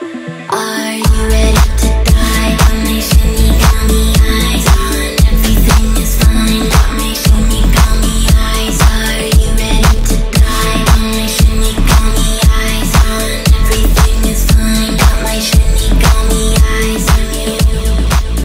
Bye.